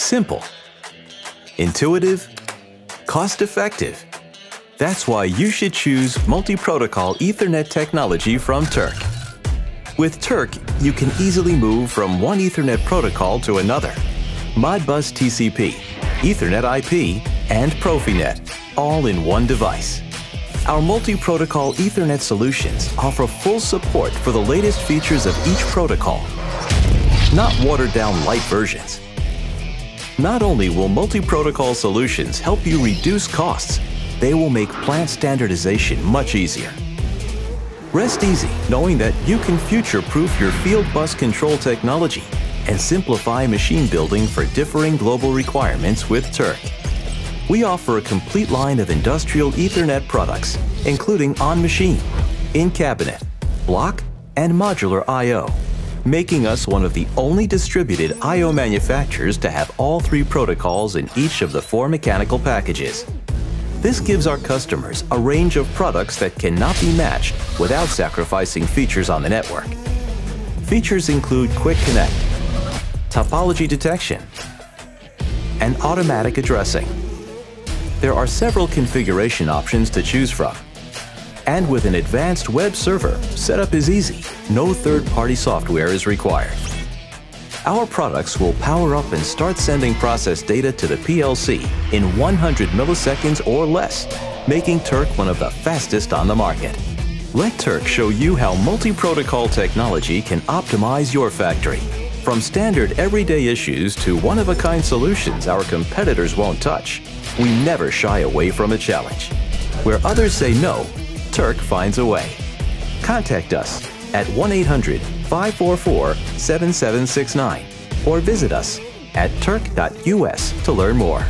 Simple. Intuitive. Cost effective. That's why you should choose multi-protocol Ethernet technology from Turck. With Turck, you can easily move from one Ethernet protocol to another. Modbus TCP, Ethernet IP, and Profinet, all in one device. Our multi-protocol Ethernet solutions offer full support for the latest features of each protocol, not watered-down light versions. Not only will multi-protocol solutions help you reduce costs, they will make plant standardization much easier. Rest easy knowing that you can future-proof your field bus control technology and simplify machine building for differing global requirements with Turck. We offer a complete line of industrial Ethernet products, including on-machine, in-cabinet, block, and modular I.O., making us one of the only distributed I.O. manufacturers to have all three protocols in each of the four mechanical packages. This gives our customers a range of products that cannot be matched without sacrificing features on the network. Features include Quick Connect, topology detection, and automatic addressing. There are several configuration options to choose from. And with an advanced web server, setup is easy. No third-party software is required. Our products will power up and start sending process data to the PLC in 100 milliseconds or less, making Turck one of the fastest on the market. Let Turck show you how multi-protocol technology can optimize your factory. From standard everyday issues to one-of-a-kind solutions our competitors won't touch, we never shy away from a challenge. Where others say no, Turck finds a way. Contact us at 1-800-544-7769 or visit us at turck.us to learn more.